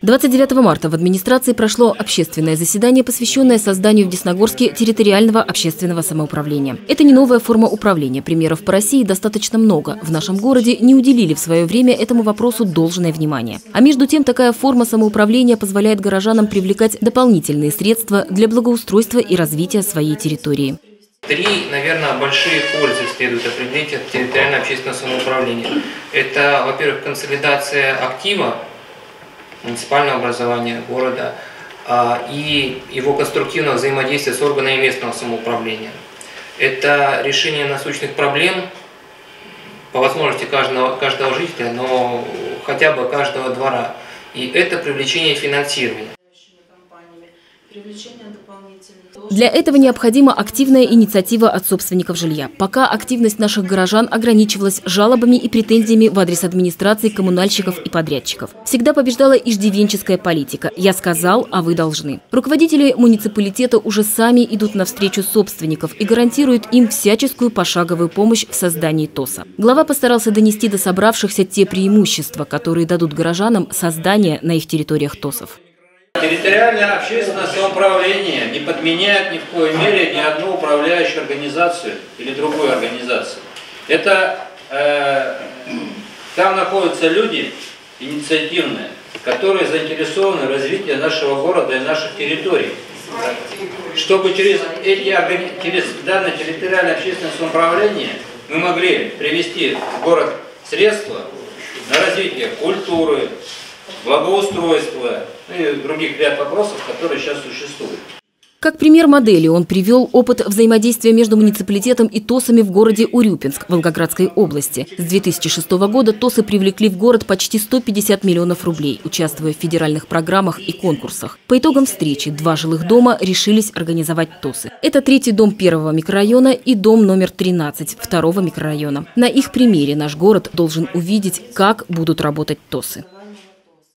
29 марта в администрации прошло общественное заседание, посвященное созданию в Десногорске территориального общественного самоуправления. Это не новая форма управления. Примеров по России достаточно много. В нашем городе не уделили в свое время этому вопросу должное внимание. А между тем, такая форма самоуправления позволяет горожанам привлекать дополнительные средства для благоустройства и развития своей территории. Три, наверное, большие пользы следует определить от территориального общественного самоуправления. Это, во-первых, консолидация актива, муниципального образования города а, и его конструктивного взаимодействия с органами местного самоуправления. Это решение насущных проблем, по возможности каждого, каждого жителя, но хотя бы каждого двора. И это привлечение финансирования Для этого необходима активная инициатива от собственников жилья. Пока активность наших горожан ограничивалась жалобами и претензиями в адрес администрации, коммунальщиков и подрядчиков. Всегда побеждала иждивенческая политика. Я сказал, а вы должны. Руководители муниципалитета уже сами идут навстречу собственников и гарантируют им всяческую пошаговую помощь в создании ТОСа. Глава постарался донести до собравшихся те преимущества, которые дадут горожанам создание на их территориях ТОСов. Территориальное общественное самоуправление не подменяет ни в коей мере ни одну управляющую организацию или другую организацию. Это э, там находятся люди инициативные, которые заинтересованы в развитии нашего города и наших территорий. Чтобы через, эти, через данное территориальное общественное самоуправление мы могли привести в город средства на развитие культуры, благоустройства и других ряд вопросов, которые сейчас существуют. Как пример модели он привел опыт взаимодействия между муниципалитетом и ТОСами в городе Урюпинск Волгоградской области. С 2006 года ТОСы привлекли в город почти 150 миллионов рублей, участвуя в федеральных программах и конкурсах. По итогам встречи два жилых дома решились организовать ТОСы. Это третий дом первого микрорайона и дом номер 13 второго микрорайона. На их примере наш город должен увидеть, как будут работать ТОСы.